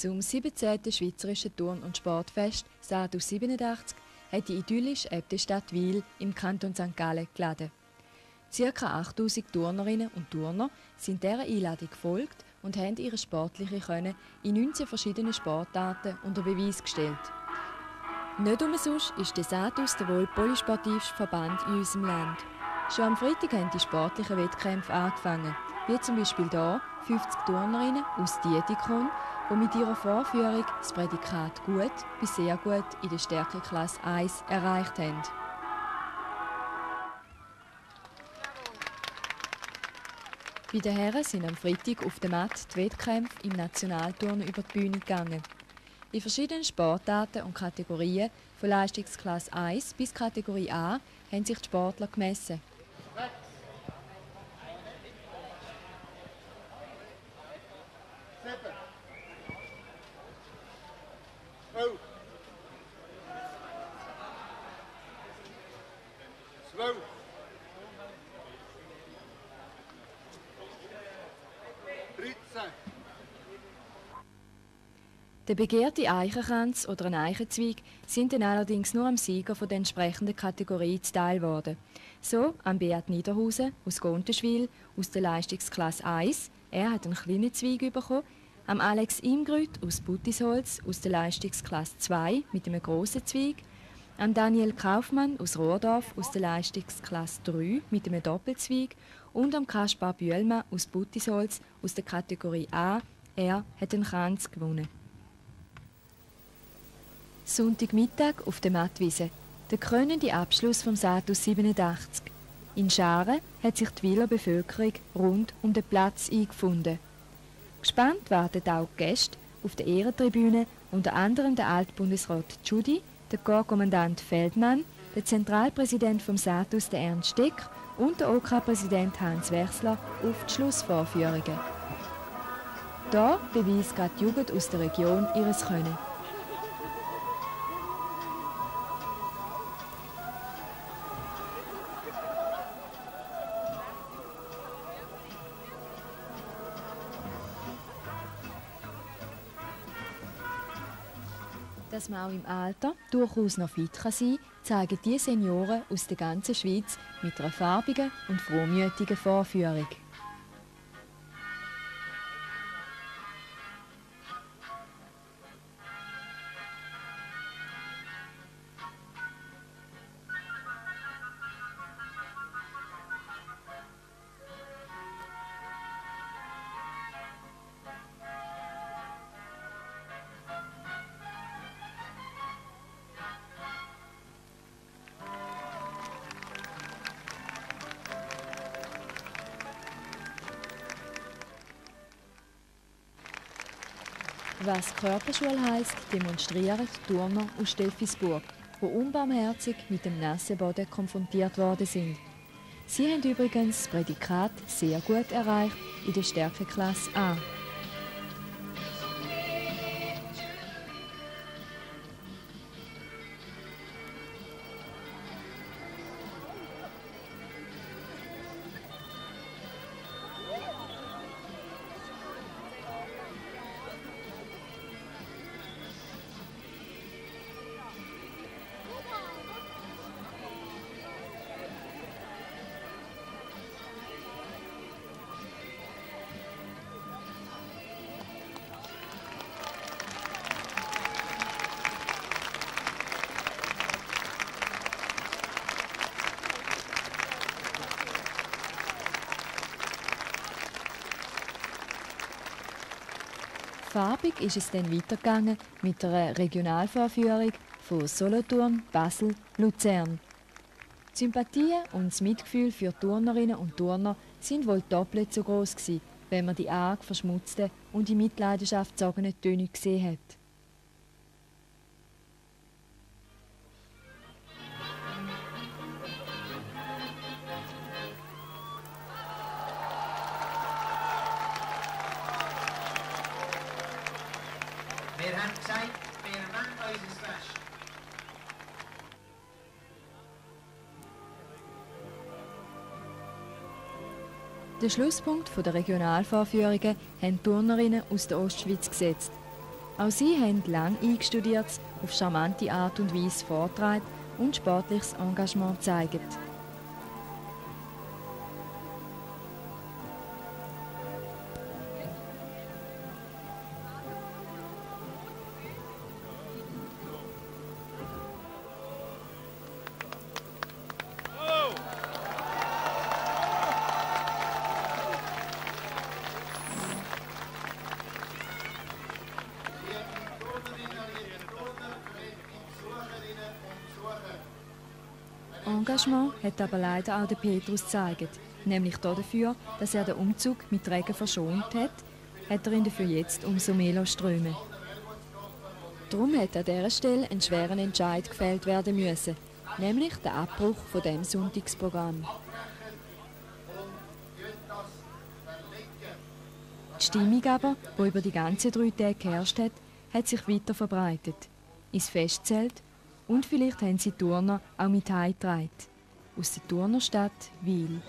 Zum 17. Schweizerischen Turn- und Sportfest Satus 87 hat die idyllische App der Stadt Wil im Kanton St. Gallen geladen. Circa 8000 Turnerinnen und Turner sind dieser Einladung gefolgt und haben ihre sportliche Können in 19 verschiedenen Sportarten unter Beweis gestellt. Nicht umsonst ist der Satus der wohl polysportivste Verband in unserem Land. Schon am Freitag haben die sportlichen Wettkämpfe angefangen, wie zum Beispiel hier 50 Turnerinnen aus Dietikon, die mit ihrer Vorführung das Prädikat gut bis sehr gut in der Stärkeklasse 1 erreicht haben. Bei den Herren sind am Freitag auf der Matte die Wettkämpfe im Nationalturnen über die Bühne gegangen. In verschiedenen Sportarten und Kategorien von Leistungsklasse 1 bis Kategorie A haben sich die Sportler gemessen. Der begehrte Eichenkranz oder ein Eichenzweig sind dann allerdings nur am Sieger von der entsprechenden Kategorie zuteil worden. So am Beat Niederhausen aus Gontenschwil aus der Leistungsklasse 1, er hat einen kleinen Zweig bekommen, am Alex Imgrüt aus Buttisholz aus der Leistungsklasse 2 mit einem grossen Zweig, am Daniel Kaufmann aus Rohrdorf aus der Leistungsklasse 3 mit einem Doppelzweig und am Kaspar Bühlmann aus Buttisholz aus der Kategorie A, er hat den Kranz gewonnen. Sonntagmittag auf der Mattwiese. Der krönende Abschluss vom Satus 87. In Scharen hat sich die Wieler Bevölkerung rund um den Platz eingefunden. Gespannt warten auch die Gäste auf der Ehrentribüne, unter anderem der Altbundesrat Tschudi, der Korpskommandant Feldmann, der Zentralpräsident vom Satus, der Ernst Steck und der OK-Präsident Hans Wechsler auf die Schlussvorführungen. Da beweist gerade die Jugend aus der Region ihres Können. Dass man auch im Alter durchaus noch fit kann sein kann, zeigen die Senioren aus der ganzen Schweiz mit einer farbigen und frohmütigen Vorführung. Was Körperschule heisst, demonstrieren Turner aus Steffisburg, die unbarmherzig mit dem nassen Boden konfrontiert worden sind. Sie haben übrigens das Prädikat sehr gut erreicht in der Stärkeklasse A. Farbig ist es dann weitergegangen mit einer Regionalvorführung von Solothurn, Basel, Luzern. Die Sympathien und das Mitgefühl für Turnerinnen und Turner sind wohl doppelt so groß gewesen, wenn man die arg verschmutzten und in Mitleidenschaft gezogenen Töne gesehen hat. Wir haben gesagt, wir machen unser Fest. Den Schlusspunkt der Regionalvorführungen haben die Turnerinnen aus der Ostschweiz gesetzt. Auch sie haben lang eingestudiert, auf charmante Art und Weise vortragen und sportliches Engagement gezeigt. Engagement hat aber leider auch der Petrus gezeigt. Nämlich dafür, dass er den Umzug mit Regen verschont hat, hat er ihn dafür jetzt umso mehr strömen Darum hat an dieser Stelle ein schwerer Entscheid gefällt werden müssen, nämlich der Abbruch von dem Sonntagsprogramm. Die Stimmung aber, die über die ganzen drei Tage geherrscht hat, hat sich weiter verbreitet. Ins Festzelt und vielleicht haben sie Turner auch mit heimgetragen. Aus der Turnerstadt Wil.